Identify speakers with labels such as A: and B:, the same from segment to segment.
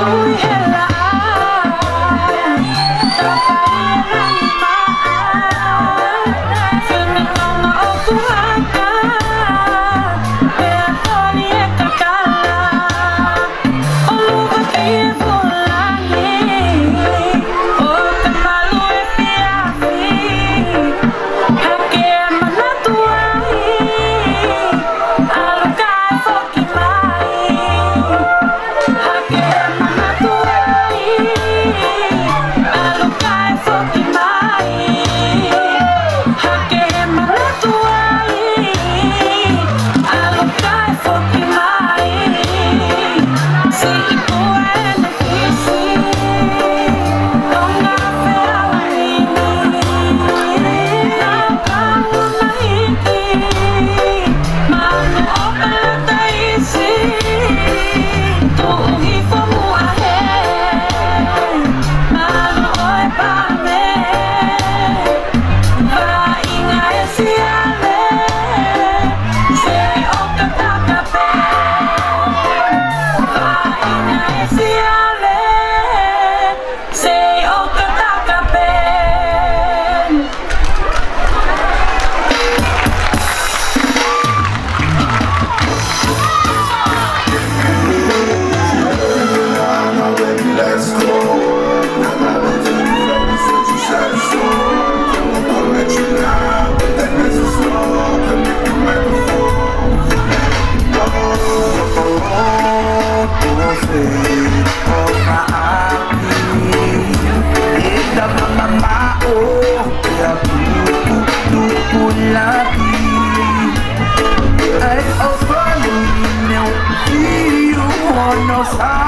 A: Oh, yeah. Yeah.
B: Ah!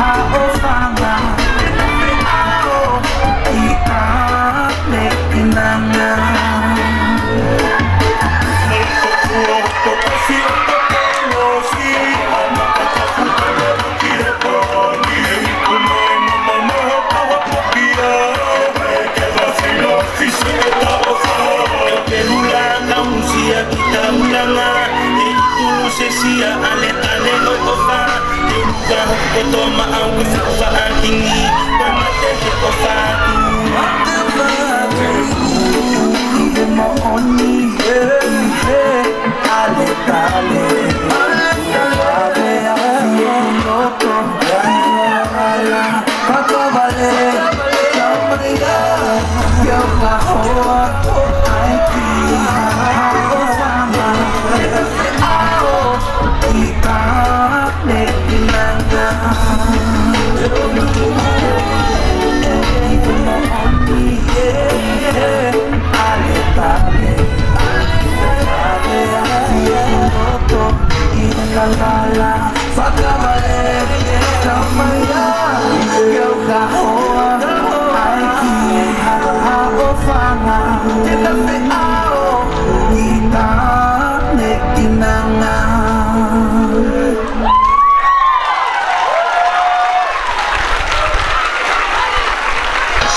B: high, oh, find.
C: kutoma angu sawa antingi Pamatete ofatu
B: Ndema yeah, yeah, yeah, ale, ale kalala Pagkabalik ng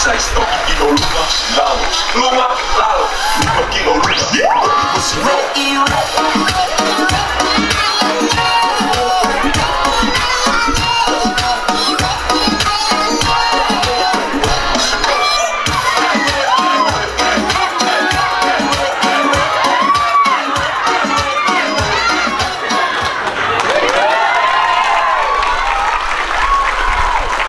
C: I don't Luma, Lalo, Luma, Lalo, Luma, Kilo Luma, Luma, Luma, Luma,